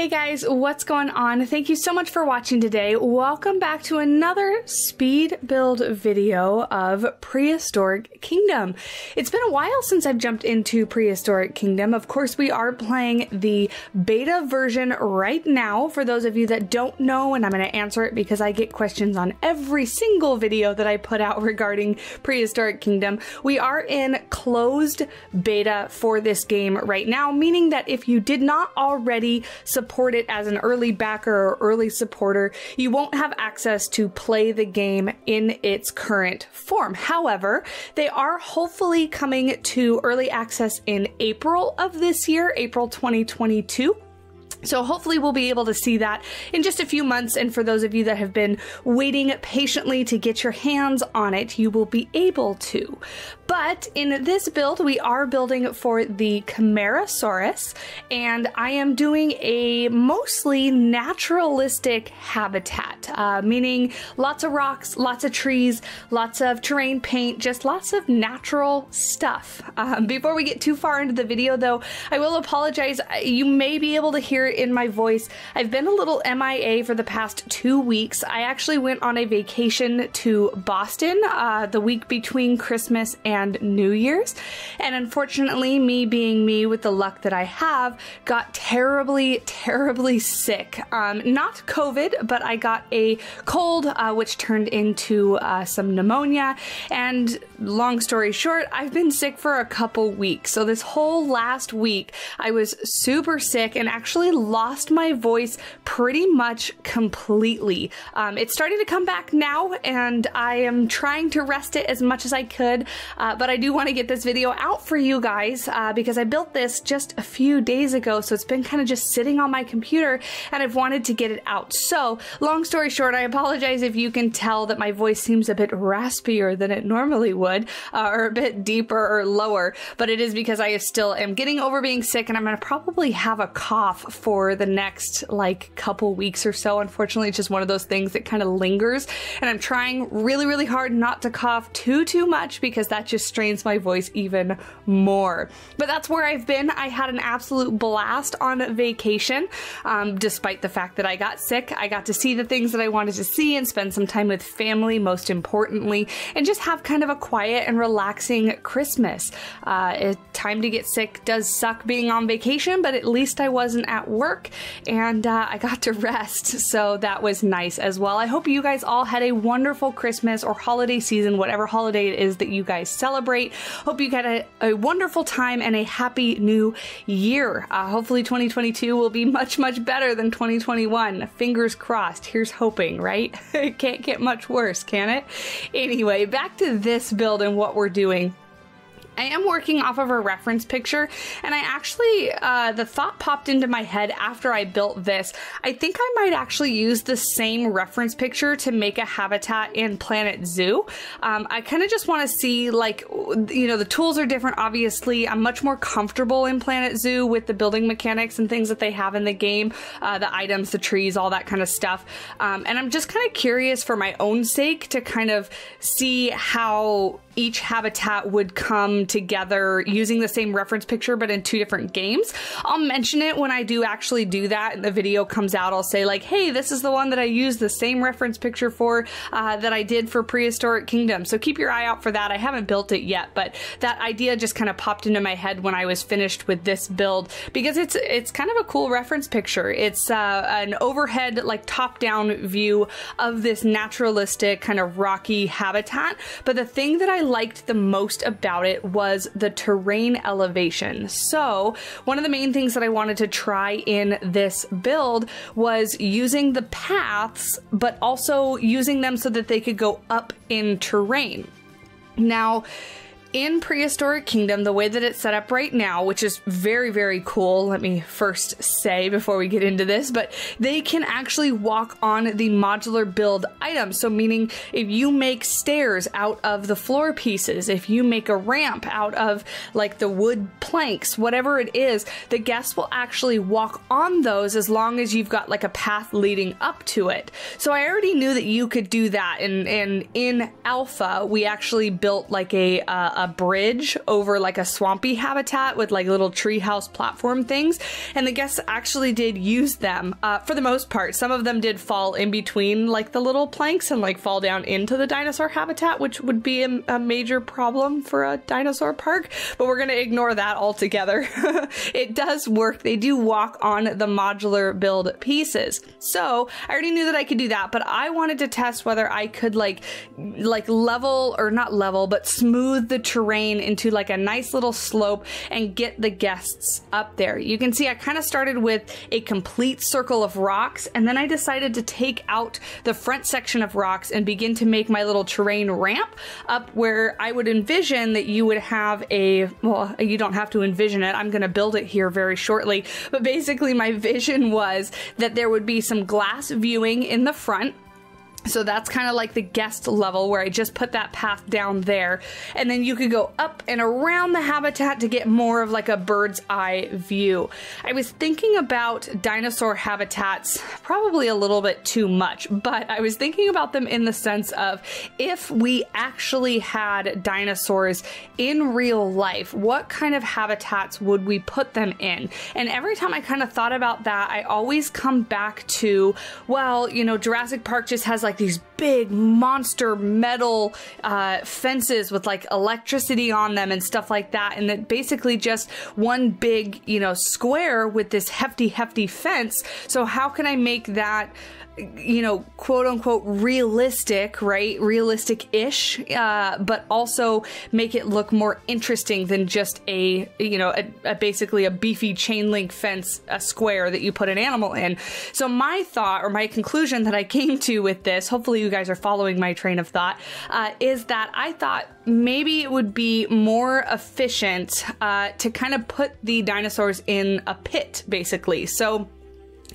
Hey guys, what's going on? Thank you so much for watching today. Welcome back to another speed build video of Prehistoric Kingdom. It's been a while since I've jumped into Prehistoric Kingdom. Of course, we are playing the beta version right now for those of you that don't know, and I'm going to answer it because I get questions on every single video that I put out regarding Prehistoric Kingdom. We are in closed beta for this game right now, meaning that if you did not already support it as an early backer or early supporter, you won't have access to play the game in its current form. However, they are hopefully coming to early access in April of this year, April 2022. So hopefully we'll be able to see that in just a few months. And for those of you that have been waiting patiently to get your hands on it, you will be able to. But in this build, we are building for the Camarasaurus, and I am doing a mostly naturalistic habitat, uh, meaning lots of rocks, lots of trees, lots of terrain paint, just lots of natural stuff. Um, before we get too far into the video though, I will apologize. You may be able to hear it in my voice. I've been a little MIA for the past two weeks. I actually went on a vacation to Boston uh, the week between Christmas and and New Year's. And unfortunately, me being me with the luck that I have, got terribly, terribly sick. Um, not COVID, but I got a cold, uh, which turned into uh, some pneumonia. And long story short, I've been sick for a couple weeks. So this whole last week, I was super sick and actually lost my voice pretty much completely. Um, it's starting to come back now, and I am trying to rest it as much as I could. Uh, uh, but I do want to get this video out for you guys uh, because I built this just a few days ago, so it's been kind of just sitting on my computer and I've wanted to get it out. So, long story short, I apologize if you can tell that my voice seems a bit raspier than it normally would, uh, or a bit deeper or lower, but it is because I still am getting over being sick and I'm going to probably have a cough for the next like couple weeks or so. Unfortunately, it's just one of those things that kind of lingers and I'm trying really, really hard not to cough too, too much because that just strains my voice even more. But that's where I've been. I had an absolute blast on vacation. Um, despite the fact that I got sick, I got to see the things that I wanted to see and spend some time with family, most importantly, and just have kind of a quiet and relaxing Christmas. Uh, time to get sick does suck being on vacation, but at least I wasn't at work and uh, I got to rest. So that was nice as well. I hope you guys all had a wonderful Christmas or holiday season, whatever holiday it is that you guys celebrate. Hope you get a, a wonderful time and a happy new year. Uh, hopefully, 2022 will be much, much better than 2021. Fingers crossed. Here's hoping, right? it can't get much worse, can it? Anyway, back to this build and what we're doing. I am working off of a reference picture, and I actually, uh, the thought popped into my head after I built this. I think I might actually use the same reference picture to make a habitat in Planet Zoo. Um, I kind of just want to see, like, you know, the tools are different, obviously. I'm much more comfortable in Planet Zoo with the building mechanics and things that they have in the game, uh, the items, the trees, all that kind of stuff. Um, and I'm just kind of curious for my own sake to kind of see how each habitat would come together using the same reference picture but in two different games. I'll mention it when I do actually do that and the video comes out. I'll say like, hey, this is the one that I used the same reference picture for uh, that I did for Prehistoric Kingdom. So keep your eye out for that. I haven't built it yet, but that idea just kind of popped into my head when I was finished with this build because it's it's kind of a cool reference picture. It's uh, an overhead like top-down view of this naturalistic kind of rocky habitat. But the thing that I I liked the most about it was the terrain elevation. So, one of the main things that I wanted to try in this build was using the paths, but also using them so that they could go up in terrain. Now, in Prehistoric Kingdom, the way that it's set up right now, which is very, very cool, let me first say before we get into this, but they can actually walk on the modular build items. So, meaning if you make stairs out of the floor pieces, if you make a ramp out of like the wood planks, whatever it is, the guests will actually walk on those as long as you've got like a path leading up to it. So, I already knew that you could do that. And, and in Alpha, we actually built like a, uh, a bridge over like a swampy habitat with like little treehouse platform things. And the guests actually did use them uh, for the most part. Some of them did fall in between like the little planks and like fall down into the dinosaur habitat, which would be a, a major problem for a dinosaur park. But we're going to ignore that altogether. it does work. They do walk on the modular build pieces. So I already knew that I could do that, but I wanted to test whether I could like, like level or not level, but smooth the terrain into like a nice little slope and get the guests up there. You can see I kind of started with a complete circle of rocks and then I decided to take out the front section of rocks and begin to make my little terrain ramp up where I would envision that you would have a, well, you don't have to envision it. I'm going to build it here very shortly. But basically my vision was that there would be some glass viewing in the front so that's kind of like the guest level where I just put that path down there. And then you could go up and around the habitat to get more of like a bird's eye view. I was thinking about dinosaur habitats probably a little bit too much, but I was thinking about them in the sense of if we actually had dinosaurs in real life, what kind of habitats would we put them in? And every time I kind of thought about that, I always come back to, well, you know, Jurassic Park just has like like these big monster metal uh, fences with like electricity on them and stuff like that. And that basically just one big, you know, square with this hefty, hefty fence. So how can I make that you know, quote unquote realistic, right? Realistic ish, uh, but also make it look more interesting than just a, you know, a, a basically a beefy chain link fence, a square that you put an animal in. So, my thought or my conclusion that I came to with this, hopefully you guys are following my train of thought, uh, is that I thought maybe it would be more efficient uh, to kind of put the dinosaurs in a pit, basically. So,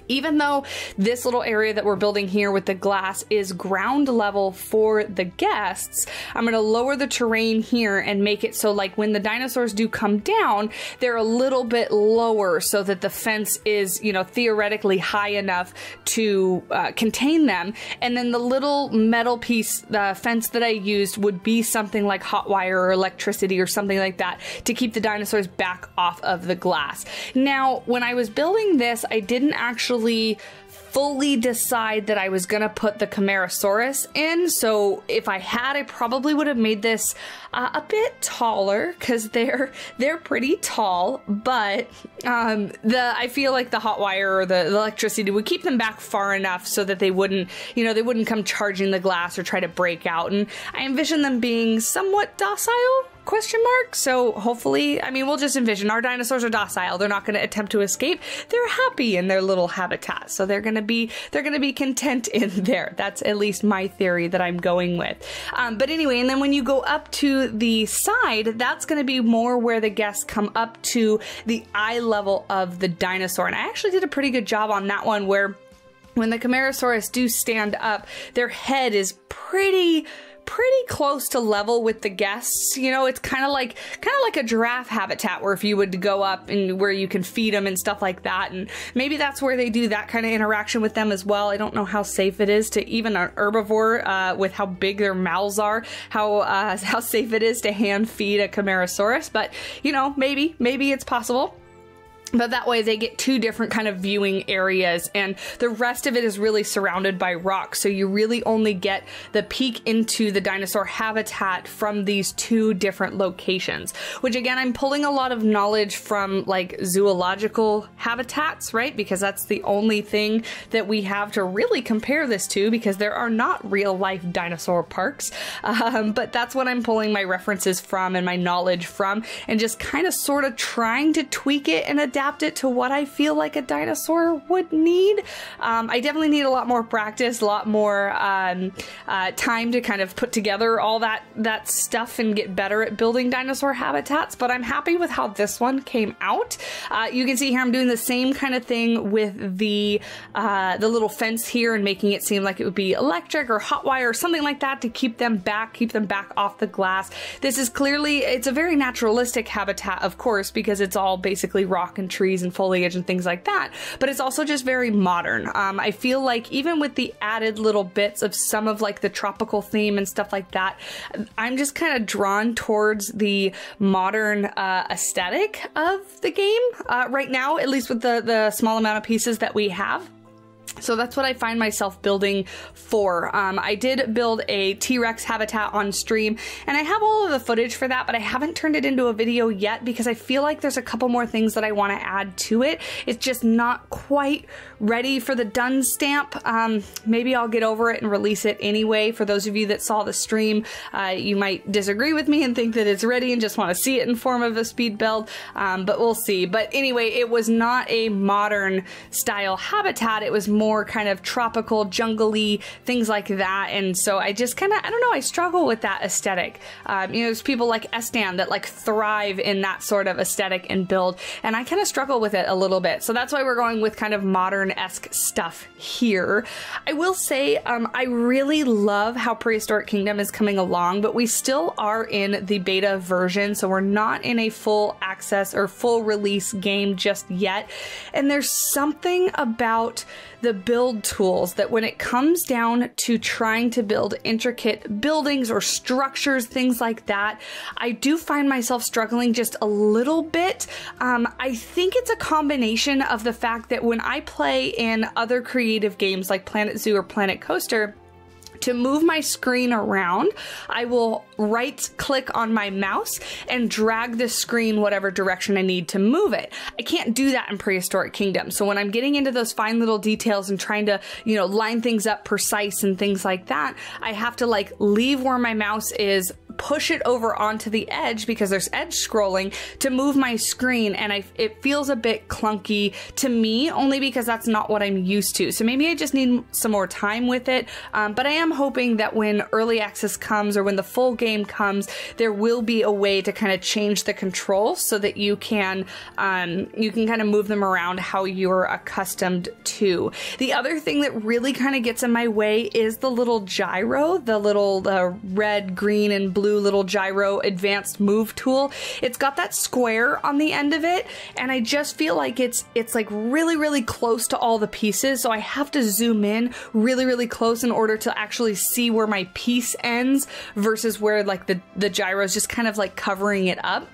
even though this little area that we're building here with the glass is ground level for the guests, I'm going to lower the terrain here and make it so like when the dinosaurs do come down, they're a little bit lower so that the fence is, you know, theoretically high enough to uh, contain them. And then the little metal piece, the fence that I used would be something like hot wire or electricity or something like that to keep the dinosaurs back off of the glass. Now, when I was building this, I didn't actually actually fully decide that I was gonna put the Camarasaurus in. So if I had, I probably would have made this uh, a bit taller because they're they're pretty tall. But um, the I feel like the hot wire or the, the electricity would keep them back far enough so that they wouldn't you know they wouldn't come charging the glass or try to break out. And I envision them being somewhat docile question mark so hopefully i mean we'll just envision our dinosaurs are docile they're not going to attempt to escape they're happy in their little habitat so they're going to be they're going to be content in there that's at least my theory that i'm going with um, but anyway and then when you go up the side that's going to be more where the guests come up to the eye level of the dinosaur. And i actually did a pretty good job on that one where when the Camarasaurus do stand up, their head is pretty pretty close to level with the guests. You know, it's kind of like kind of like a giraffe habitat where if you would go up and where you can feed them and stuff like that, and maybe that's where they do that kind of interaction with them as well. I don't know how safe it is to even an herbivore uh, with how big their mouths are, how uh, how safe it is to hand feed a Camarasaurus, but you know, maybe maybe it's possible but that way they get two different kind of viewing areas and the rest of it is really surrounded by rocks. So you really only get the peek into the dinosaur habitat from these two different locations which again i'm pulling a lot of knowledge from like zoological habitats right? Because that's the only thing that we have to really compare this to because there are not real life dinosaur parks. Um, but that's what i'm pulling my references from and my knowledge from and just kind of sort of trying to tweak it and adapt it to what I feel like a dinosaur would need. Um, I definitely need a lot more practice, a lot more um, uh, time to kind of put together all that that stuff and get better at building dinosaur habitats. But I'm happy with how this one came out. Uh, you can see here I'm doing the same kind of thing with the uh, the little fence here and making it seem like it would be electric or hot wire or something like that to keep them back, keep them back off the glass. This is clearly it's a very naturalistic habitat, of course, because it's all basically rock and and trees and foliage and things like that, but it's also just very modern. Um, I feel like even with the added little bits of some of like the tropical theme and stuff like that, I'm just kind of drawn towards the modern uh, aesthetic of the game uh, right now, at least with the, the small amount of pieces that we have. So that's what I find myself building for. Um, I did build a T-Rex habitat on stream and I have all of the footage for that, but I haven't turned it into a video yet because I feel like there's a couple more things that I want to add to it. It's just not quite ready for the done stamp. Um, maybe I'll get over it and release it anyway. For those of you that saw the stream, uh, you might disagree with me and think that it's ready and just want to see it in form of a speed build, um, but we'll see. But anyway, it was not a modern style habitat. It was more more kind of tropical, jungly, things like that. And so I just kind of, I don't know, I struggle with that aesthetic. Um, you know, there's people like Estan that like thrive in that sort of aesthetic and build, and I kind of struggle with it a little bit. So that's why we're going with kind of modern-esque stuff here. I will say, um, I really love how Prehistoric Kingdom is coming along, but we still are in the beta version, so we're not in a full access or full release game just yet. And there's something about the build tools that when it comes down to trying to build intricate buildings or structures, things like that, I do find myself struggling just a little bit. Um, I think it's a combination of the fact that when I play in other creative games like Planet Zoo or Planet Coaster, to move my screen around, I will right click on my mouse and drag the screen whatever direction I need to move it. I can't do that in Prehistoric Kingdom. So when I'm getting into those fine little details and trying to, you know, line things up precise and things like that, I have to like leave where my mouse is push it over onto the edge because there's edge scrolling to move my screen and I, it feels a bit clunky to me only because that's not what I'm used to. So maybe I just need some more time with it. Um, but I am hoping that when early access comes or when the full game comes, there will be a way to kind of change the controls so that you can um, you can kind of move them around how you're accustomed to. The other thing that really kind of gets in my way is the little gyro, the little red, green, and blue blue little gyro advanced move tool. It's got that square on the end of it, and I just feel like it's it's like really, really close to all the pieces, so I have to zoom in really, really close in order to actually see where my piece ends versus where like the, the gyro is just kind of like covering it up.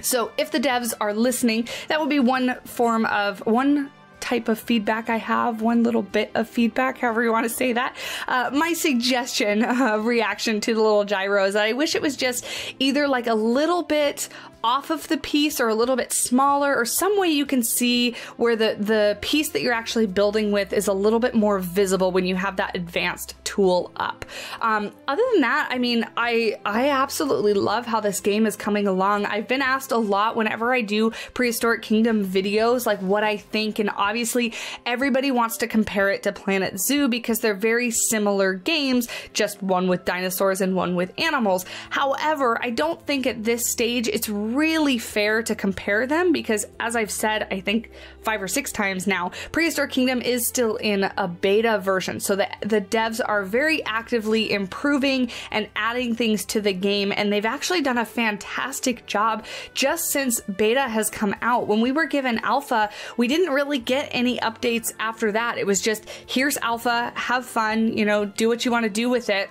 So if the devs are listening, that would be one form of one type of feedback I have, one little bit of feedback, however you want to say that. Uh, my suggestion, uh, reaction to the little gyros, I wish it was just either like a little bit off of the piece or a little bit smaller or some way you can see where the, the piece that you're actually building with is a little bit more visible when you have that advanced tool up. Um, other than that, I mean, I, I absolutely love how this game is coming along. I've been asked a lot whenever I do Prehistoric Kingdom videos, like what I think, and obviously everybody wants to compare it to Planet Zoo because they're very similar games, just one with dinosaurs and one with animals. However, I don't think at this stage it's really fair to compare them because, as I've said, I think five or six times now, Prehistoric Kingdom is still in a beta version. So the, the devs are very actively improving and adding things to the game, and they've actually done a fantastic job just since beta has come out. When we were given alpha, we didn't really get any updates after that. It was just here's alpha, have fun, you know, do what you want to do with it.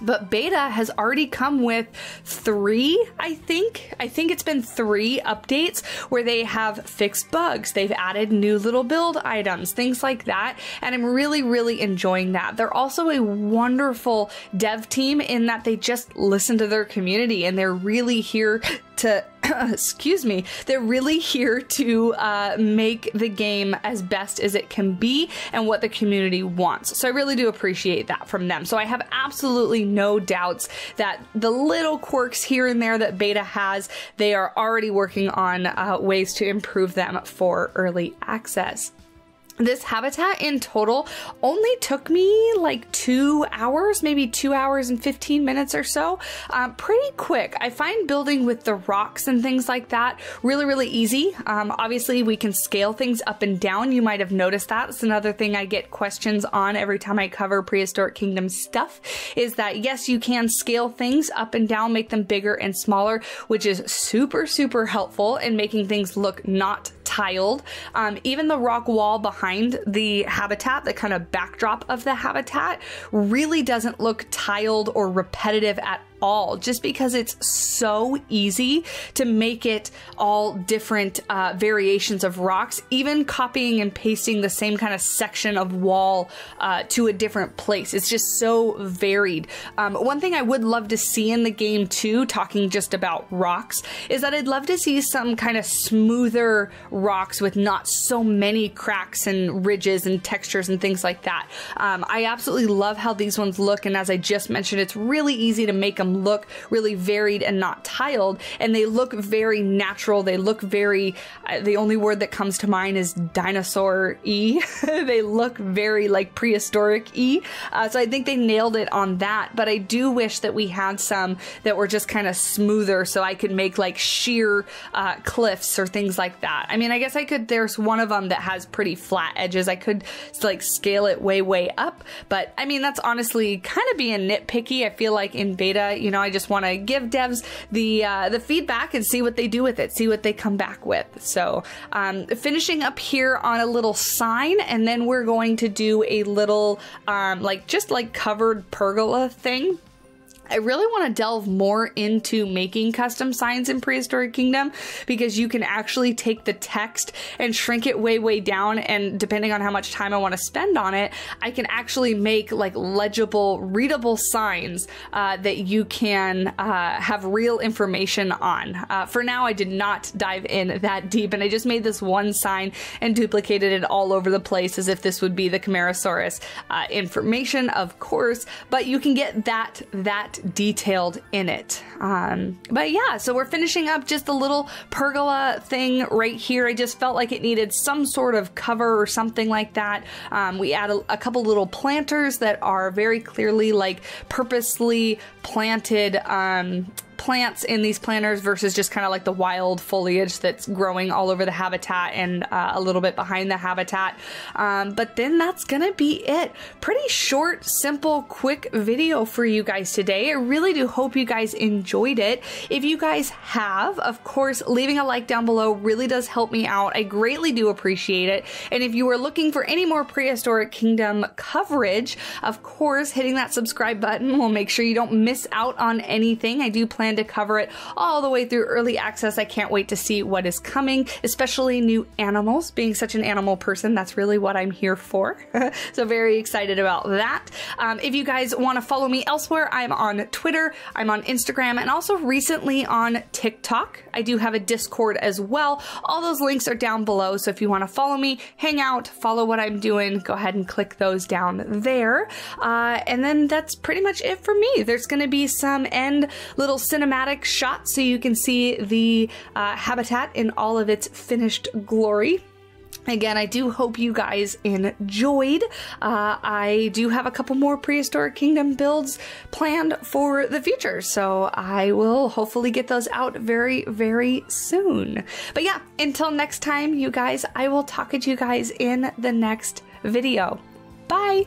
But beta has already come with three, I think. I think it's been three updates where they have fixed bugs. They've added new little build items, things like that. And I'm really, really enjoying that. They're also a wonderful dev team in that they just listen to their community and they're really here to excuse me, they're really here to uh, make the game as best as it can be and what the community wants. So I really do appreciate that from them. So I have absolutely no doubts that the little quirks here and there that beta has, they are already working on uh, ways to improve them for early access. This habitat in total only took me like two hours, maybe two hours and 15 minutes or so. Um, pretty quick. I find building with the rocks and things like that really, really easy. Um, obviously, we can scale things up and down. You might have noticed that. It's another thing I get questions on every time I cover Prehistoric Kingdom stuff is that yes, you can scale things up and down, make them bigger and smaller, which is super, super helpful in making things look not tiled. Um, even the rock wall behind the habitat, the kind of backdrop of the habitat, really doesn't look tiled or repetitive at all just because it's so easy to make it all different uh, variations of rocks, even copying and pasting the same kind of section of wall uh, to a different place. It's just so varied. Um, one thing I would love to see in the game too, talking just about rocks, is that I'd love to see some kind of smoother rocks with not so many cracks and ridges and textures and things like that. Um, I absolutely love how these ones look, and as I just mentioned, it's really easy to make them look really varied and not tiled, and they look very natural. They look very, uh, the only word that comes to mind is dinosaur e. they look very like prehistoric e. Uh, so I think they nailed it on that, but I do wish that we had some that were just kind of smoother so I could make like sheer uh, cliffs or things like that. I mean, I guess I could, there's one of them that has pretty flat edges. I could like scale it way, way up, but I mean, that's honestly kind of being nitpicky. I feel like in beta, you know, I just want to give devs the uh, the feedback and see what they do with it, see what they come back with. So um, finishing up here on a little sign, and then we're going to do a little um, like just like covered pergola thing. I really want to delve more into making custom signs in Prehistoric Kingdom because you can actually take the text and shrink it way, way down. And depending on how much time I want to spend on it, I can actually make like legible, readable signs uh, that you can uh, have real information on. Uh, for now, I did not dive in that deep and I just made this one sign and duplicated it all over the place as if this would be the Camarasaurus uh, information, of course, but you can get that, that detailed in it. Um, but yeah, so we're finishing up just a little pergola thing right here. I just felt like it needed some sort of cover or something like that. Um, we add a, a couple little planters that are very clearly like purposely planted um, plants in these planters versus just kind of like the wild foliage that's growing all over the habitat and uh, a little bit behind the habitat. Um, but then that's gonna be it. Pretty short, simple, quick video for you guys today. I really do hope you guys enjoyed it. If you guys have, of course, leaving a like down below really does help me out. I greatly do appreciate it. And if you are looking for any more Prehistoric Kingdom coverage, of course, hitting that subscribe button will make sure you don't miss out on anything. I do plan plan to cover it all the way through early access. I can't wait to see what is coming, especially new animals. Being such an animal person, that's really what I'm here for. so very excited about that. Um, if you guys want to follow me elsewhere, I'm on Twitter, I'm on Instagram, and also recently on TikTok. I do have a Discord as well. All those links are down below. So if you want to follow me, hang out, follow what I'm doing, go ahead and click those down there. Uh, and then that's pretty much it for me. There's going to be some end little cinematic shot so you can see the uh, habitat in all of its finished glory. Again, I do hope you guys enjoyed. Uh, I do have a couple more Prehistoric Kingdom builds planned for the future, so I will hopefully get those out very, very soon. But yeah, until next time, you guys, I will talk to you guys in the next video. Bye!